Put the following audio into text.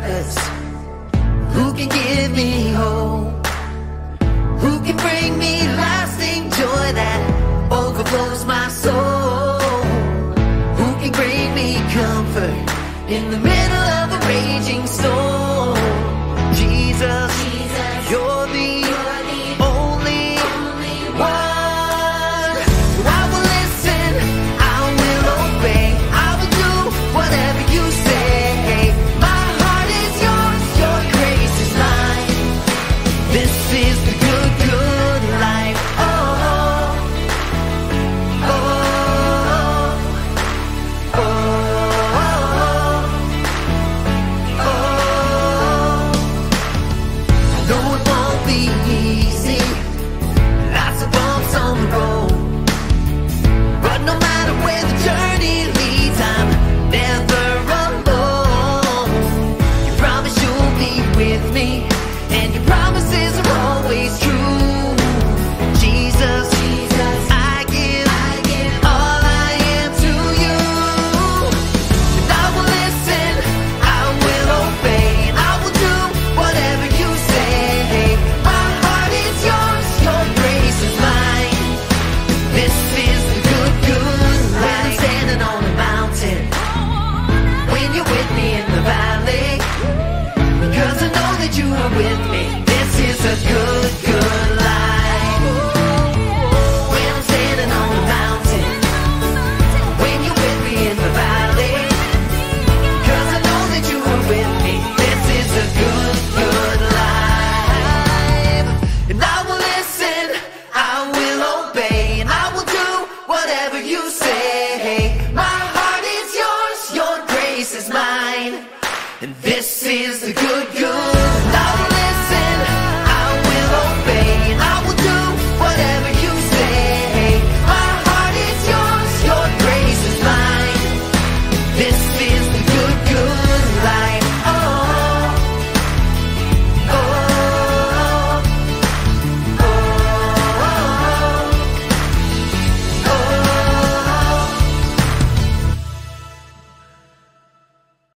purpose? Who can give me hope? Who can bring me lasting joy that overflows my soul? Who can bring me comfort in the middle? me, and your promises are always true. whatever you say. My heart is yours, your grace is mine. And this is the good, good.